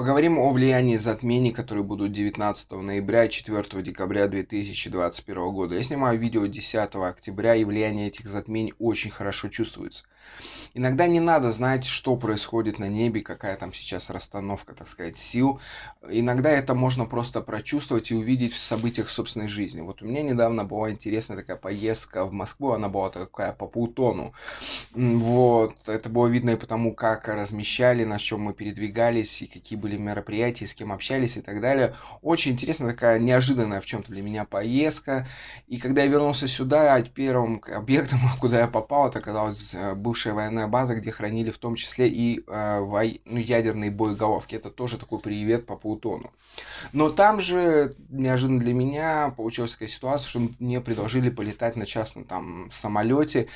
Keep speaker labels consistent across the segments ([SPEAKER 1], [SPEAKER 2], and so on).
[SPEAKER 1] Поговорим о влиянии затмений, которые будут 19 ноября и 4 декабря 2021 года. Я снимаю видео 10 октября, и влияние этих затмений очень хорошо чувствуется. Иногда не надо знать, что происходит на небе, какая там сейчас расстановка, так сказать, сил. Иногда это можно просто прочувствовать и увидеть в событиях собственной жизни. Вот у меня недавно была интересная такая поездка в Москву, она была такая по Плутону. Вот, это было видно и потому, как размещали, на чем мы передвигались, и какие были мероприятия, с кем общались и так далее. Очень интересная такая неожиданная в чем-то для меня поездка. И когда я вернулся сюда, первым объектом, куда я попал, это оказалось э, бывшая военная база, где хранили в том числе и э, вой... ну, ядерные боеголовки. Это тоже такой привет по Плутону. Но там же, неожиданно для меня, получилась такая ситуация, что мне предложили полетать на частном там самолете.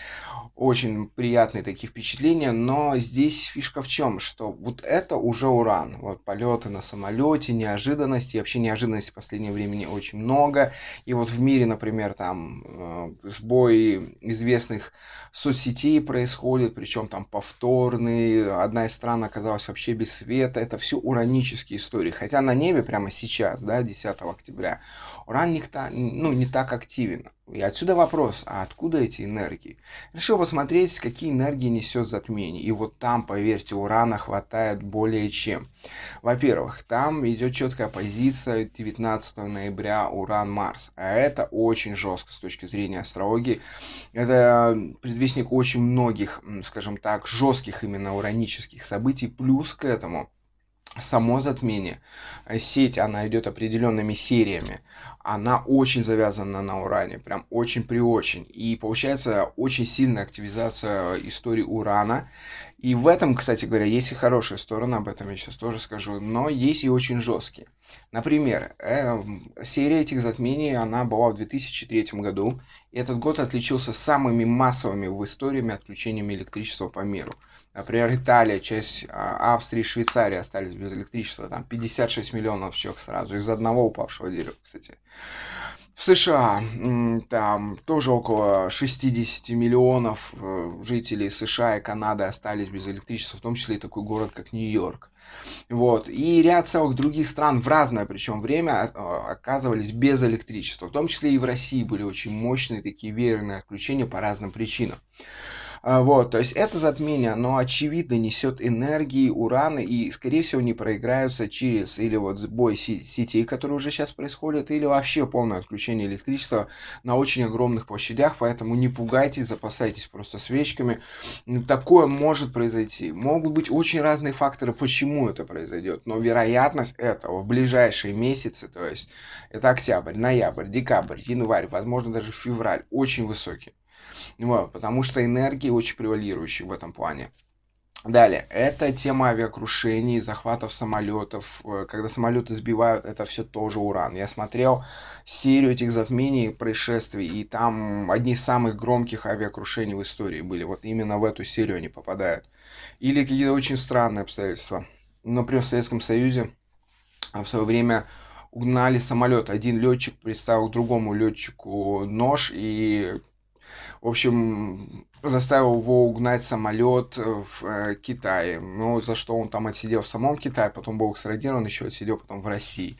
[SPEAKER 1] Очень приятные такие впечатления, но здесь фишка в чем, что вот это уже уран. Вот полеты на самолете, неожиданности, вообще неожиданностей в последнее время очень много. И вот в мире, например, там э, сбои известных соцсетей происходят, причем там повторные, одна из стран оказалась вообще без света, это все уранические истории. Хотя на небе прямо сейчас, да, 10 октября, уран не, ну, не так активен. И отсюда вопрос, а откуда эти энергии? Решил посмотреть, какие энергии несет затмение. И вот там, поверьте, урана хватает более чем. Во-первых, там идет четкая позиция 19 ноября Уран-Марс. А это очень жестко с точки зрения астрологии. Это предвестник очень многих, скажем так, жестких именно уранических событий. Плюс к этому само затмение, сеть, она идет определенными сериями, она очень завязана на уране, прям очень при очень. И получается очень сильная активизация истории урана. И в этом, кстати говоря, есть и хорошая сторона, об этом я сейчас тоже скажу, но есть и очень жесткие. Например, э, серия этих затмений, она была в 2003 году, и этот год отличился самыми массовыми в истории отключениями электричества по миру. Например, Италия, часть а, Австрии, Швейцарии остались без электричества. Там 56 миллионов человек сразу из одного упавшего дерева, кстати. В США там тоже около 60 миллионов э, жителей США и Канады остались без электричества, в том числе и такой город, как Нью-Йорк. Вот. И ряд целых других стран в разное причем время а, оказывались без электричества. В том числе и в России были очень мощные такие веерные отключения по разным причинам. А, вот, то есть это затмение, оно очевидно несет энергии урана и, скорее всего, не проиграются через или вот сбой сетей, которые уже сейчас происходят, или вообще полное отключение электричества на очень огромных площадях, поэтому не пугайтесь, запасайтесь просто свечками. Такое может произойти. Могут быть очень разные факторы, почему это произойдет, но вероятность этого в ближайшие месяцы, то есть это октябрь, ноябрь, декабрь, январь, возможно даже февраль, очень высокий. Вот, потому что энергии очень превалирующие в этом плане. Далее, это тема авиакрушений, захватов самолетов, э, когда самолеты сбивают, это все тоже уран. Я смотрел серию этих затмений, происшествий, и там одни из самых громких авиакрушений в истории были. Вот именно в эту серию они попадают. Или какие-то очень странные обстоятельства. Например, в Советском Союзе а, в свое время угнали самолет. Один летчик представил другому летчику нож, и в общем, заставил его угнать самолет в э, Китае. Ну, за что он там отсидел в самом Китае, потом был экстрадирован, еще отсидел потом в России.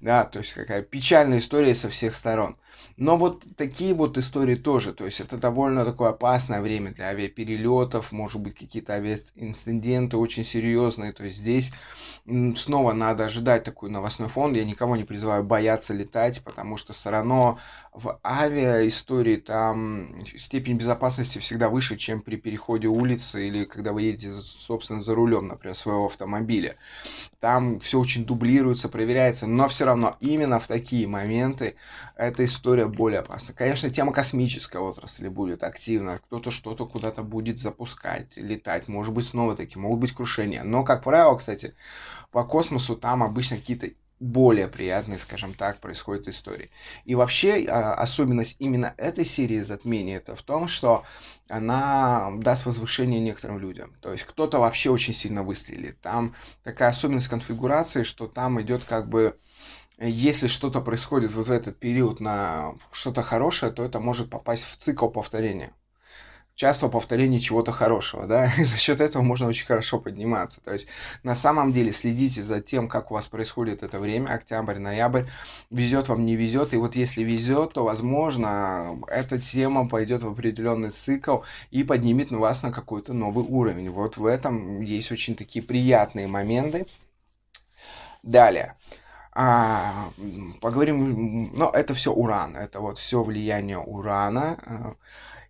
[SPEAKER 1] Да, то есть какая печальная история со всех сторон. Но вот такие вот истории тоже, то есть это довольно такое опасное время для авиаперелетов, может быть какие-то авиаинциденты очень серьезные, то есть здесь снова надо ожидать такой новостной фонд, я никого не призываю бояться летать, потому что все равно в авиаистории там степень безопасности всегда выше, чем при переходе улицы или когда вы едете, собственно, за рулем, например, своего автомобиля. Там все очень дублируется, проверяется, но все равно именно в такие моменты эта история более опасна. Конечно, тема космической отрасли будет активна, кто-то что-то куда-то будет запускать, летать, может быть, снова такие, могут быть крушения. Но, как правило, кстати, по космосу там обычно какие-то более приятные, скажем так, происходят истории. И вообще а, особенность именно этой серии затмений это в том, что она даст возвышение некоторым людям. То есть кто-то вообще очень сильно выстрелит. Там такая особенность конфигурации, что там идет как бы если что-то происходит вот в этот период на что-то хорошее, то это может попасть в цикл повторения частого повторения чего-то хорошего, да, и за счет этого можно очень хорошо подниматься. То есть на самом деле следите за тем, как у вас происходит это время, октябрь, ноябрь, везет вам, не везет, и вот если везет, то, возможно, эта тема пойдет в определенный цикл и поднимет вас на какой-то новый уровень. Вот в этом есть очень такие приятные моменты. Далее. А, поговорим, но это все уран, это вот все влияние урана.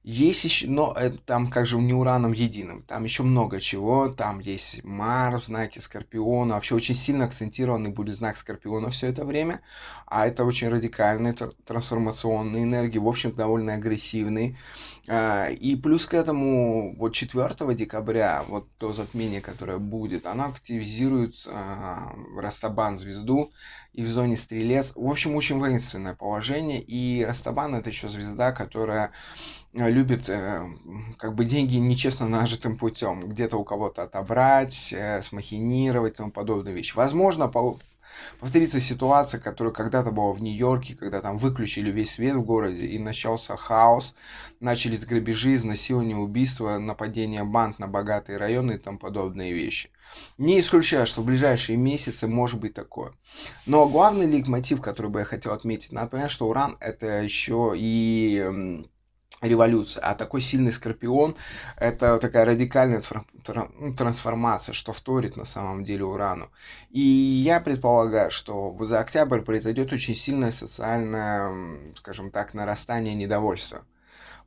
[SPEAKER 1] Есть еще, но там как же не ураном единым, там еще много чего, там есть Марс в знаке Скорпиона, вообще очень сильно акцентированный будет знак Скорпиона все это время, а это очень радикальные трансформационные энергии, в общем довольно агрессивные. А, и плюс к этому вот 4 декабря, вот то затмение, которое будет, оно активизирует а, Растабан звезду и в зоне Стрелец. В общем, очень воинственное положение, и Растабан это еще звезда, которая Э, любит э, как бы деньги нечестно нажитым путем, где-то у кого-то отобрать, э, смахинировать и тому подобные вещи. Возможно, повторится ситуация, которая когда-то была в Нью-Йорке, когда там выключили весь свет в городе и начался хаос, начались грабежи, изнасилования, убийства, нападения банд на богатые районы и тому подобные вещи. Не исключаю, что в ближайшие месяцы может быть такое. Но главный лик мотив, который бы я хотел отметить, надо понять, что Уран это еще и революция. А такой сильный скорпион – это такая радикальная ну, трансформация, что вторит на самом деле урану. И я предполагаю, что за октябрь произойдет очень сильное социальное, скажем так, нарастание недовольства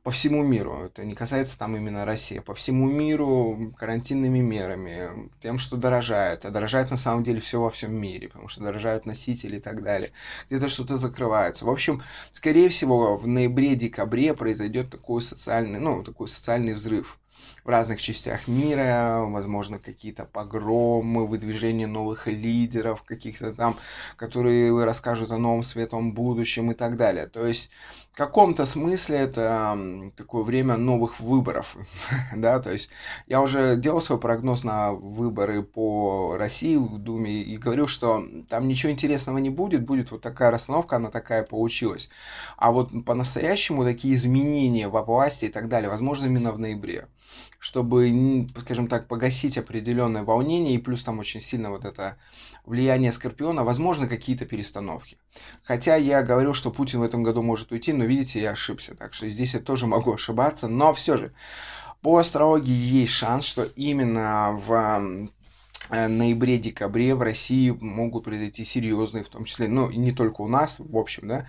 [SPEAKER 1] по всему миру. Это не касается там именно России. По всему миру карантинными мерами, тем, что дорожает. А дорожает на самом деле все во всем мире, потому что дорожают носители и так далее. Где-то что-то закрывается. В общем, скорее всего, в ноябре-декабре произойдет такой социальный, ну, такой социальный взрыв в разных частях мира, возможно, какие-то погромы, выдвижение новых лидеров, каких-то там, которые расскажут о новом светлом будущем и так далее. То есть в каком-то смысле это такое время новых выборов, да, то есть я уже делал свой прогноз на выборы по России в Думе и говорил, что там ничего интересного не будет, будет вот такая расстановка, она такая получилась. А вот по-настоящему такие изменения во власти и так далее, возможно, именно в ноябре чтобы, скажем так, погасить определенное волнение, и плюс там очень сильно вот это влияние Скорпиона, возможно, какие-то перестановки. Хотя я говорил, что Путин в этом году может уйти, но видите, я ошибся, так что здесь я тоже могу ошибаться, но все же, по астрологии есть шанс, что именно в ноябре-декабре в России могут произойти серьезные, в том числе, ну, и не только у нас, в общем, да,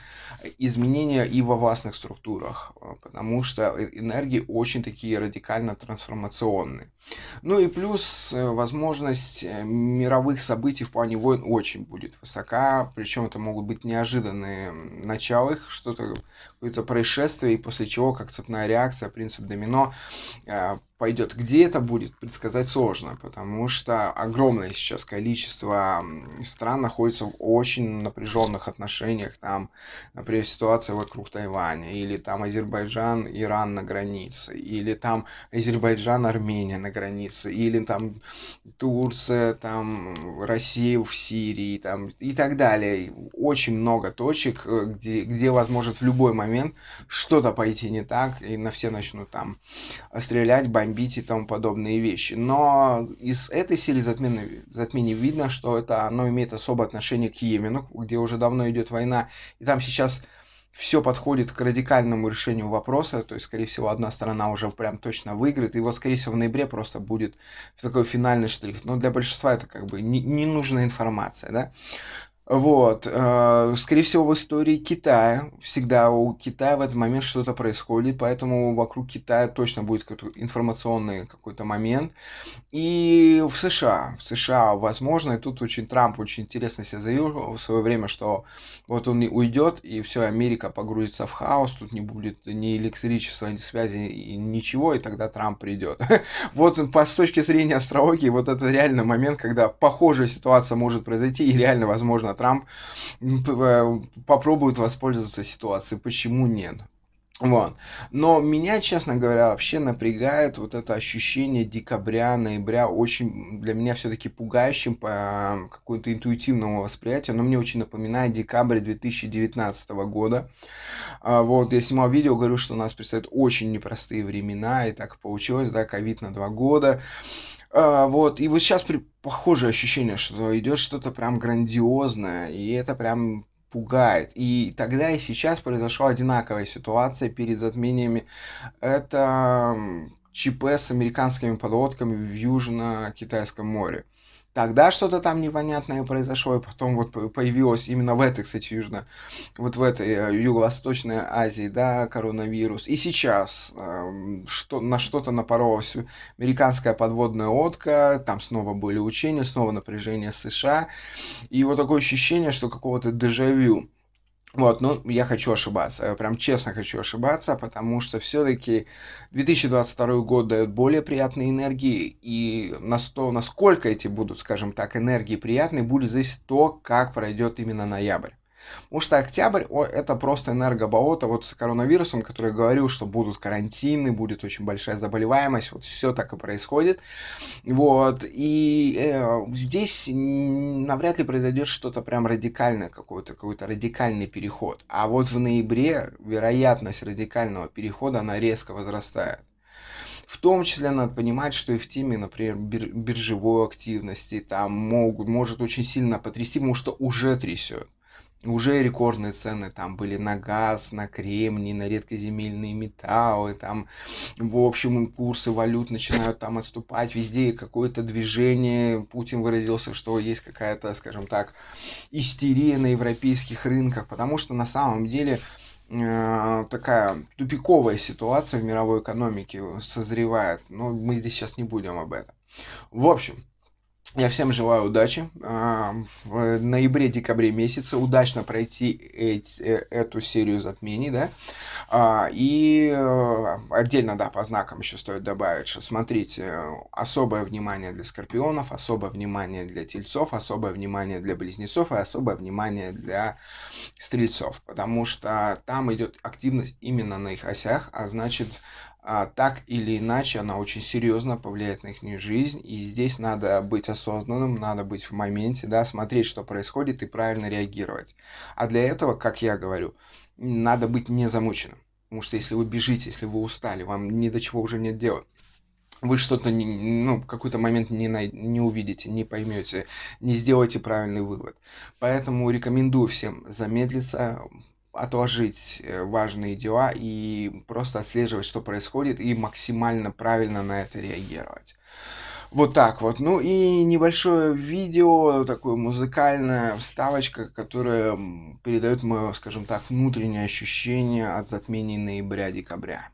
[SPEAKER 1] изменения и во властных структурах, э, потому что э, энергии очень такие радикально трансформационные. Ну и плюс возможность мировых событий в плане войн очень будет высока, причем это могут быть неожиданные начала их, что-то, какое-то происшествие, и после чего, как цепная реакция, принцип домино, пойдет. Где это будет, предсказать сложно, потому что огромное сейчас количество стран находится в очень напряженных отношениях. Там, например, ситуация вокруг Тайваня, или там Азербайджан, Иран на границе, или там Азербайджан, Армения на границе, или там Турция, там Россия в Сирии, там и так далее. Очень много точек, э, где, где возможно в любой момент что-то пойти не так, и на все начнут там стрелять, бомбить бомбить и тому подобные вещи. Но из этой серии затмений, затмений видно, что это оно имеет особое отношение к Йемену, где уже давно идет война, и там сейчас все подходит к радикальному решению вопроса, то есть, скорее всего, одна сторона уже прям точно выиграет, и вот, скорее всего, в ноябре просто будет такой финальный штрих. Но для большинства это как бы ненужная информация, да. Вот. Э, скорее всего, в истории Китая. Всегда у Китая в этот момент что-то происходит, поэтому вокруг Китая точно будет какой-то информационный какой-то момент. И в США. В США, возможно, и тут очень Трамп очень интересно себя заявил в свое время, что вот он уйдет, и все, Америка погрузится в хаос, тут не будет ни электричества, ни связи, ничего, и тогда Трамп придет. Вот по, с точки зрения астрологии, вот это реально момент, когда похожая ситуация может произойти, и реально возможно Трамп э, попробует воспользоваться ситуацией. Почему нет? Вот. Но меня, честно говоря, вообще напрягает вот это ощущение декабря, ноября, очень для меня все-таки пугающим по какому-то интуитивному восприятию. но мне очень напоминает декабрь 2019 года. А, вот, я снимал видео, говорю, что у нас предстоят очень непростые времена, и так получилось, да, ковид на два года. А, вот, и вот сейчас при... похожее ощущение, что идет что-то прям грандиозное, и это прям пугает. И тогда и сейчас произошла одинаковая ситуация перед затмениями. Это ЧП с американскими подлодками в Южно-Китайском море. Тогда что-то там непонятное произошло, и потом вот появилось именно в этой, кстати, южно, вот в этой э, Юго-Восточной Азии, да, коронавирус. И сейчас э, что, на что-то напоролась американская подводная лодка, там снова были учения, снова напряжение США. И вот такое ощущение, что какого-то дежавю. Вот, ну, я хочу ошибаться, прям честно хочу ошибаться, потому что все-таки 2022 год дает более приятные энергии, и на то, насколько эти будут, скажем так, энергии приятные, будет зависеть то, как пройдет именно ноябрь. Потому что октябрь о, это просто энергоболото. Вот с коронавирусом, который говорил, что будут карантины, будет очень большая заболеваемость, вот все так и происходит. Вот. И э, здесь навряд ли произойдет что-то прям радикальное, какой-то какой-то радикальный переход. А вот в ноябре вероятность радикального перехода, она резко возрастает. В том числе надо понимать, что и в теме, например, биржевой активности там могут, может очень сильно потрясти, потому что уже трясет уже рекордные цены там были на газ, на кремний, на редкоземельные металлы, там, в общем, курсы валют начинают там отступать, везде какое-то движение, Путин выразился, что есть какая-то, скажем так, истерия на европейских рынках, потому что на самом деле э, такая тупиковая ситуация в мировой экономике созревает, но мы здесь сейчас не будем об этом. В общем, я всем желаю удачи. А, в ноябре-декабре месяце удачно пройти э, эту серию затмений, да. А, и э, отдельно, да, по знакам еще стоит добавить, что смотрите, особое внимание для скорпионов, особое внимание для тельцов, особое внимание для близнецов и особое внимание для стрельцов, потому что там идет активность именно на их осях, а значит а, так или иначе она очень серьезно повлияет на их жизнь, и здесь надо быть осознанным, надо быть в моменте, да, смотреть, что происходит и правильно реагировать. А для этого, как я говорю, надо быть не замученным. Потому что если вы бежите, если вы устали, вам ни до чего уже нет дела, вы что-то, ну, какой-то момент не, не увидите, не поймете, не сделаете правильный вывод. Поэтому рекомендую всем замедлиться, отложить э, важные дела и просто отслеживать, что происходит, и максимально правильно на это реагировать. Вот так вот. Ну и небольшое видео, такое музыкальная вставочка, которая передает мое, скажем так, внутреннее ощущение от затмений ноября-декабря.